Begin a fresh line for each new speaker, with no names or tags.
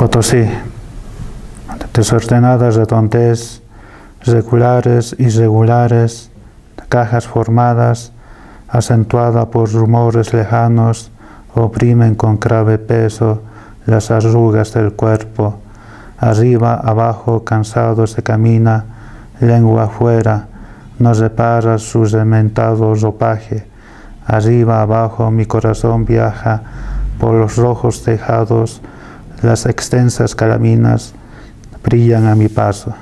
Potosí, desordenadas redondez, regulares, irregulares, cajas formadas, acentuada por rumores lejanos, oprimen con grave peso las arrugas del cuerpo. Arriba, abajo, cansado se camina, lengua afuera, no repara su rementado ropaje. Arriba, abajo, mi corazón viaja por los rojos tejados, las extensas calaminas brillan a mi paso.